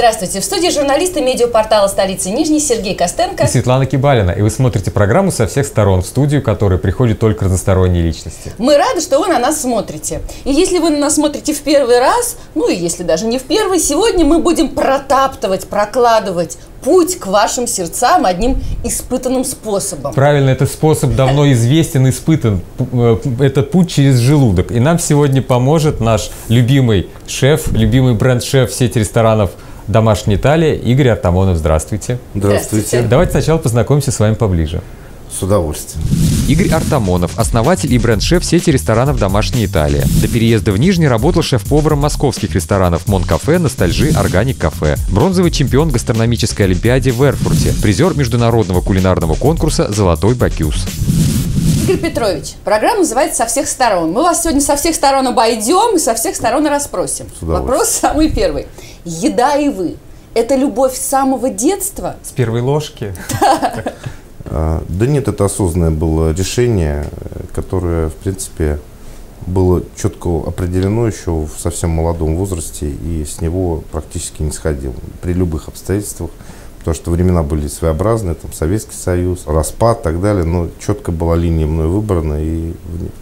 Здравствуйте. В студии журналисты медиапортала столицы Нижний Сергей Костенко и Светлана Кибалина. И вы смотрите программу со всех сторон, в студию которой приходят только разносторонние личности. Мы рады, что вы на нас смотрите. И если вы на нас смотрите в первый раз, ну и если даже не в первый, сегодня мы будем протаптывать, прокладывать путь к вашим сердцам одним испытанным способом. Правильно, этот способ давно известен, испытан. Э, этот путь через желудок. И нам сегодня поможет наш любимый шеф, любимый бренд-шеф сети ресторанов «Домашняя Италия» Игорь Артамонов. Здравствуйте. Здравствуйте. Давайте сначала познакомимся с вами поближе. С удовольствием. Игорь Артамонов, основатель и бренд-шеф сети ресторанов «Домашняя Италия». До переезда в Нижний работал шеф-поваром московских ресторанов «Мон-кафе», «Ностальжи», «Органик кафе». Бронзовый чемпион гастрономической олимпиаде в Эрфурте. Призер международного кулинарного конкурса «Золотой Бакюс». Игорь Петрович, программа называется «Со всех сторон». Мы вас сегодня со всех сторон обойдем и со всех сторон расспросим. Вопрос самый первый. Еда и вы – это любовь с самого детства? С первой ложки? А, да нет, это осознанное было решение, которое, в принципе, было четко определено еще в совсем молодом возрасте и с него практически не сходил при любых обстоятельствах, потому что времена были своеобразные, там Советский Союз, распад и так далее, но четко была линия мной выбрана, и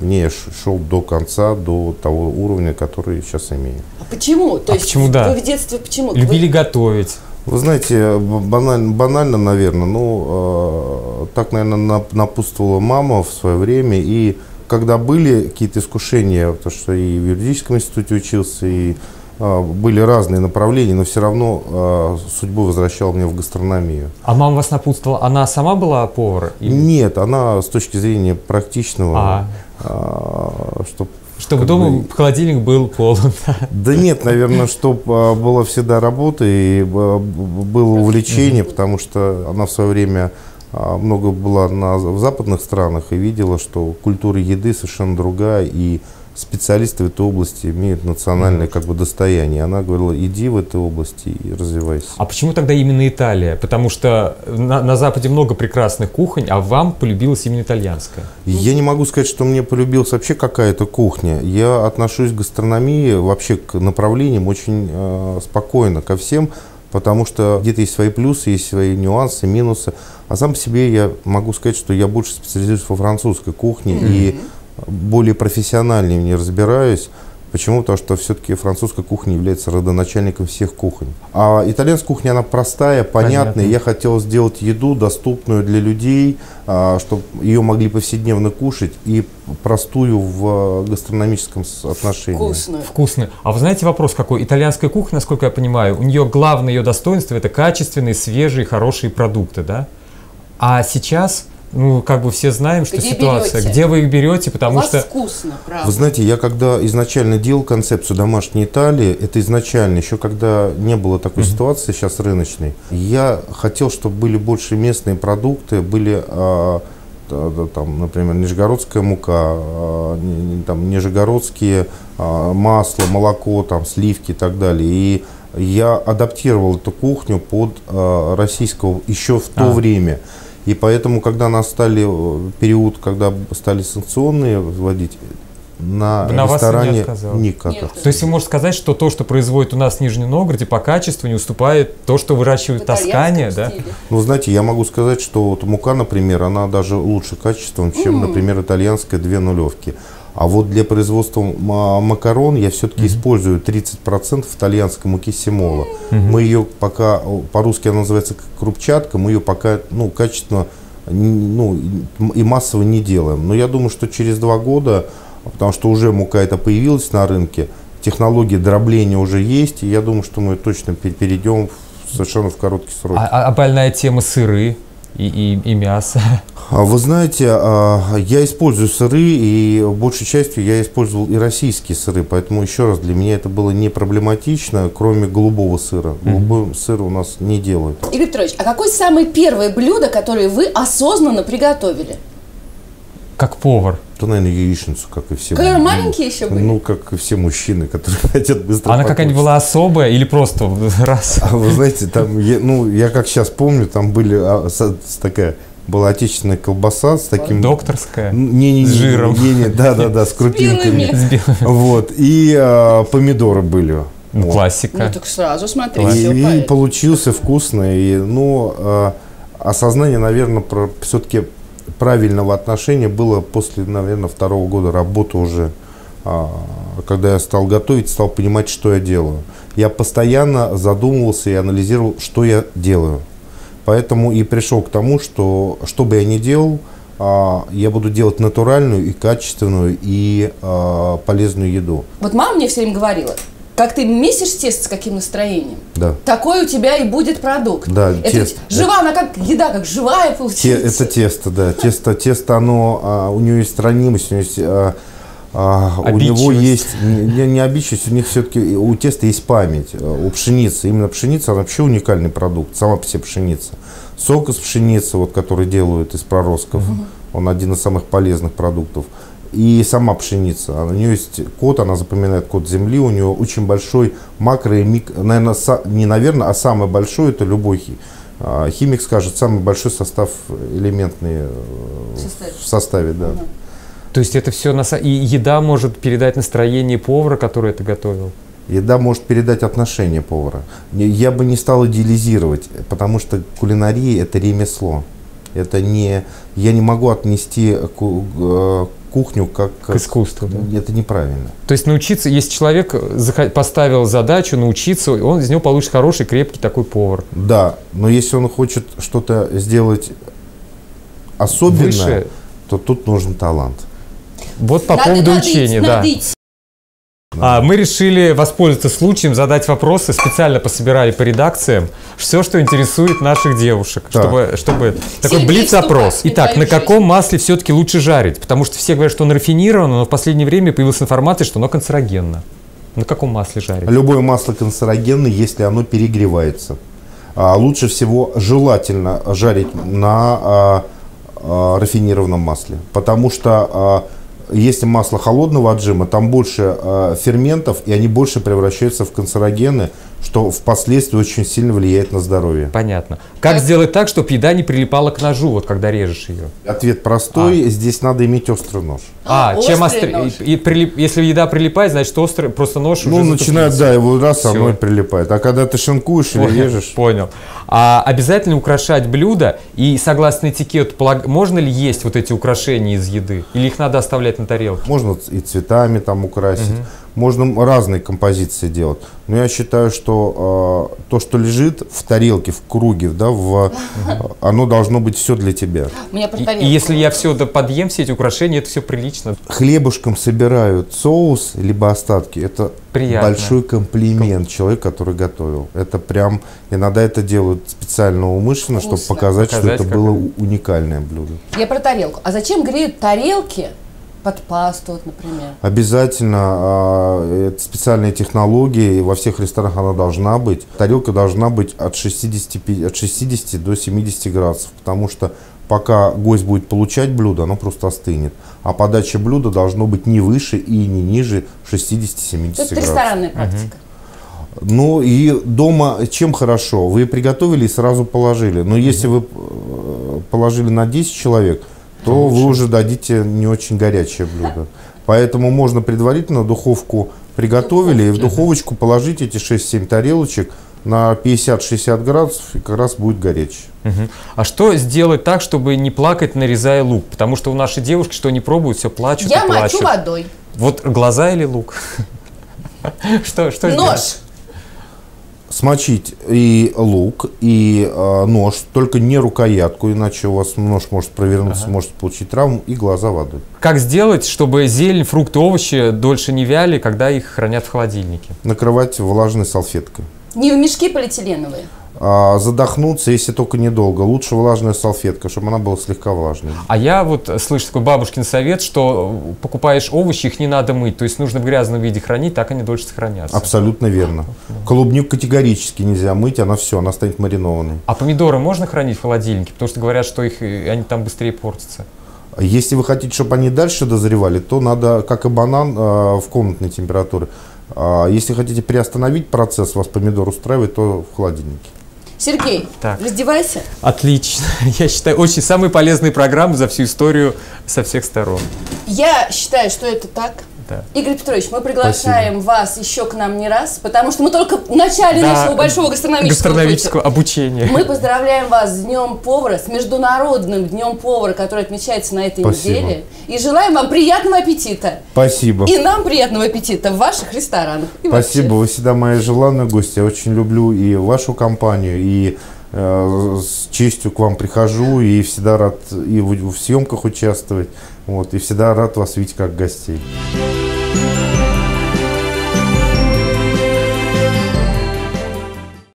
в ней я шел до конца, до того уровня, который сейчас имею. А почему? То а есть почему, да? Вы в детстве почему? Любили вы... готовить. Вы знаете, банально, банально наверное, ну, э, так, наверное, напутствовала мама в свое время. И когда были какие-то искушения, потому что и в юридическом институте учился, и были разные направления, но все равно э, судьбу возвращала меня в гастрономию. А мама вас напутствовала, она сама была повар? Или? Нет, она с точки зрения практичного, а. э, чтобы чтобы дома бы... холодильник был полон. Да нет, наверное, чтобы а, была всегда работа и а, было увлечение, потому что она в свое время а, много была на, в западных странах и видела, что культура еды совершенно другая, и специалисты в этой области имеют национальное как бы достояние. Она говорила, иди в этой области и развивайся. А почему тогда именно Италия? Потому что на, на Западе много прекрасных кухонь, а вам полюбилась именно итальянская. Я не могу сказать, что мне полюбилась вообще какая-то кухня. Я отношусь к гастрономии, вообще к направлениям очень э, спокойно ко всем, потому что где-то есть свои плюсы, есть свои нюансы, минусы. А сам по себе я могу сказать, что я больше специализируюсь во французской кухне mm-hmm. и более профессиональнее в ней разбираюсь. Почему? Потому что все-таки французская кухня является родоначальником всех кухонь. А итальянская кухня, она простая, понятная. Понятно. Я хотел сделать еду доступную для людей, а, чтобы ее могли повседневно кушать и простую в гастрономическом отношении. Вкусную. Вкусную. А вы знаете вопрос какой? Итальянская кухня, насколько я понимаю, у нее главное ее достоинство – это качественные, свежие, хорошие продукты, да? А сейчас ну, как бы все знаем, что где ситуация, берете? где вы их берете, потому У что... вкусно, правда. Вы знаете, я когда изначально делал концепцию домашней Италии, это изначально, еще когда не было такой mm-hmm. ситуации сейчас рыночной, я хотел, чтобы были больше местные продукты, были а, там, например, нижегородская мука, а, там, нижегородские а, масло, молоко, там, сливки и так далее. И я адаптировал эту кухню под а, российского еще в то а. время. И поэтому, когда настали э, период, когда стали санкционные вводить, на, на ресторане вас не никак. Нет. То есть вы можете сказать, что то, что производит у нас в Нижнем Новгороде, по качеству не уступает то, что выращивают в Тоскане, да? Ну, знаете, я могу сказать, что вот мука, например, она даже лучше качеством, чем, mm. например, итальянская две нулевки. А вот для производства макарон я все-таки mm-hmm. использую 30% итальянской муки семола. Mm-hmm. Мы ее пока, по-русски она называется крупчатка, мы ее пока ну, качественно ну, и массово не делаем. Но я думаю, что через два года, потому что уже мука это появилась на рынке, технологии дробления уже есть, и я думаю, что мы точно перейдем совершенно в короткий срок. А, а больная тема сыры и, и, и мясо? А вы знаете, а, я использую сыры, и большей частью я использовал и российские сыры, поэтому еще раз, для меня это было не проблематично, кроме голубого сыра. Голубой mm-hmm. сыр у нас не делают. Игорь Петрович, а какое самое первое блюдо, которое вы осознанно приготовили? Как повар? То, наверное, яичницу, как и все. Когда маленькие еще были? Ну, как и все мужчины, которые хотят быстро Она какая-нибудь была особая или просто раз? А вы знаете, там, я, ну, я как сейчас помню, там были а, с, с такая была отечественная колбаса с таким... Докторская? Не, не, не, с жиром? Не, не, да, да, да, с крупинками. Вот, и а, помидоры были. Ну, Вот. классика. Ну так сразу смотри, И, и получился вкусный. И, ну, э, осознание, наверное, про все-таки правильного отношения было после, наверное, второго года работы уже. А, когда я стал готовить, стал понимать, что я делаю. Я постоянно задумывался и анализировал, что я делаю. Поэтому и пришел к тому, что что бы я ни делал, а, я буду делать натуральную и качественную и а, полезную еду. Вот мама мне все время говорила, как ты месишь тесто с каким настроением, Да. такой у тебя и будет продукт. Да, это тесто. ведь жива, она как еда, как живая Те- получается. это тесто, да. Тесто, тесто, оно, а, у него есть ранимость, у него есть, а, а, у него есть, не, не- не обидчивость, у них все-таки, у теста есть память, а, у пшеницы. Именно пшеница, она вообще уникальный продукт, сама по себе пшеница. Сок из пшеницы, вот, который делают из проростков, он один из самых полезных продуктов. И сама пшеница, а у нее есть код, она запоминает код земли, у нее очень большой макро и мик, наверное, не наверное, а самый большой это любой хи- а, химик скажет, самый большой состав элементный э, Составе. в составе, да. То есть это все на и еда может передать настроение повара, который это готовил. Еда может передать отношение повара. Я бы не стал идеализировать, потому что кулинария это ремесло. Это не, я не могу отнести э, кухню как К искусству, да? Это неправильно. То есть научиться, если человек поставил задачу научиться, он из него получит хороший, крепкий такой повар. Да, но если он хочет что-то сделать особенное, Выше. то тут нужен талант. Вот по Надо- поводу надо учения, идти, да. А, мы решили воспользоваться случаем, задать вопросы, специально пособирали по редакциям, все, что интересует наших девушек, Так. чтобы, чтобы такой блиц-опрос. Итак, на каком масле все-таки лучше жарить? Потому что все говорят, что оно рафинировано, но в последнее время появилась информация, что оно канцерогенно. На каком масле жарить? Любое масло канцерогенное, если оно перегревается. А, лучше всего желательно жарить на а, а, рафинированном масле, потому что а, если масло холодного отжима, там больше а, ферментов, и они больше превращаются в канцерогены, что впоследствии очень сильно влияет на здоровье. Понятно. Как сделать так, чтобы еда не прилипала к ножу, вот когда режешь ее? Ответ простой, здесь надо иметь острый нож. А, острый чем острее. нож. И, и прилип- если еда прилипает, значит острый, просто нож Ну, уже начинает, затупился. да, его раз, Всё. оно и прилипает. А когда ты шинкуешь или Понял, режешь, Понял. А обязательно украшать блюдо и согласно этикету, можно ли есть вот эти украшения из еды? Или их надо оставлять на тарелке? Можно и цветами там украсить, можно разные композиции делать. Но я считаю, что э, то, что лежит в тарелке, в круге, да, в, э, оно должно быть все для тебя. У меня про И, и если я все подъем, все эти украшения, это все прилично. Хлебушком собирают соус, либо остатки. Это Приятно. большой комплимент человеку, который готовил. Это прям, иногда это делают специально умышленно, чтобы Вкусно. показать, Показать, что это как было уникальное блюдо. Я про тарелку. А зачем греют тарелки под пасту, вот, например? Обязательно а, это специальные технологии, и во всех ресторанах она должна быть. Тарелка должна быть от 60, от 60 до 70 градусов, потому что пока гость будет получать блюдо, оно просто остынет. А подача блюда должно быть не выше и не ниже 60-70 Это градусов. ресторанная практика. Ну и дома чем хорошо? Вы приготовили и сразу положили. Но если вы э, положили на 10 человек, то вы уже дадите не очень горячее блюдо. Поэтому можно предварительно духовку приготовили и в духовочку положить эти 6-7 тарелочек на 50-60 градусов, и как раз будет горячее. Мгм. А что сделать так, чтобы не плакать, нарезая лук? Потому что у нашей девушки, что они пробуют, все плачут Я и мочу плачут. водой. Вот глаза или лук? Что, что Нож. Смочить и лук, и э, нож, только не рукоятку, иначе у вас нож может провернуться, может получить травму, и глаза водой. Как сделать, чтобы зелень, фрукты, овощи дольше не вяли, когда их хранят в холодильнике? Накрывать влажной салфеткой. Не в мешки полиэтиленовые. А, задохнуться, если только недолго. Лучше влажная салфетка, чтобы она была слегка влажной. А я вот э, слышу такой бабушкин совет, что покупаешь овощи, их не надо мыть, то есть нужно в грязном виде хранить, так они дольше сохранятся. Абсолютно верно. Клубнику категорически нельзя мыть, она все, она станет маринованной. А помидоры можно хранить в холодильнике? Потому что говорят, что их, э, они там быстрее портятся. Если вы хотите, чтобы они дальше дозревали, то надо, как и банан, э, в комнатной температуре. А Если хотите приостановить процесс, вас помидор устраивает, то в холодильнике. Сергей, Так. раздевайся. Отлично. Я считаю, очень самые полезные программы за всю историю со всех сторон. Я считаю, что это так. Да. Игорь Петрович, мы приглашаем вас еще к нам не раз, потому что мы только в начале Да, нашего большого гастрономического, гастрономического обучения. Мы поздравляем вас с Днем повара, с Международным Днем повара, который отмечается на этой Спасибо. неделе. И желаем вам приятного аппетита. Спасибо. И нам приятного аппетита в ваших ресторанах. И вообще. Спасибо, вы всегда мои желанные гости. Я очень люблю и вашу компанию, и э, с честью к вам прихожу, и всегда рад и в, в съемках участвовать. Вот, и всегда рад вас видеть как гостей. Thank you.